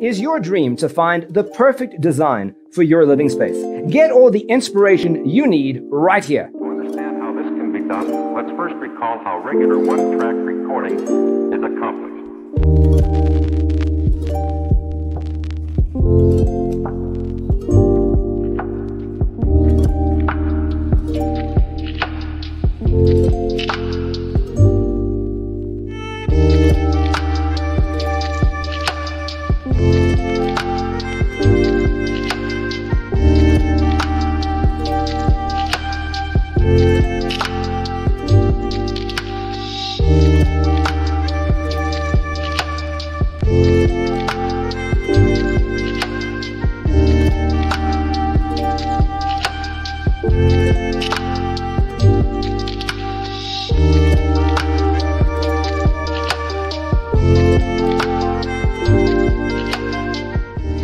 Is your dream to find the perfect design for your living space? Get all the inspiration you need right here. To understand how this can be done, let's first recall how regular one-track recording is accomplished.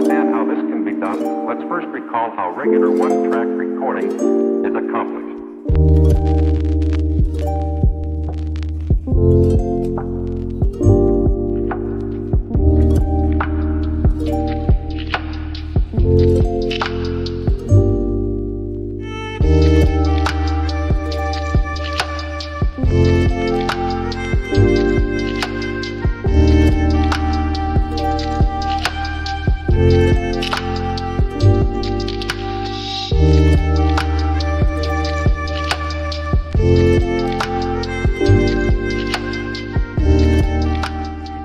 understand how this can be done, let's first recall how regular one-track recording is accomplished.